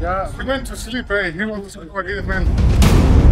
Yeah, we went to sleep, eh? He was a good man.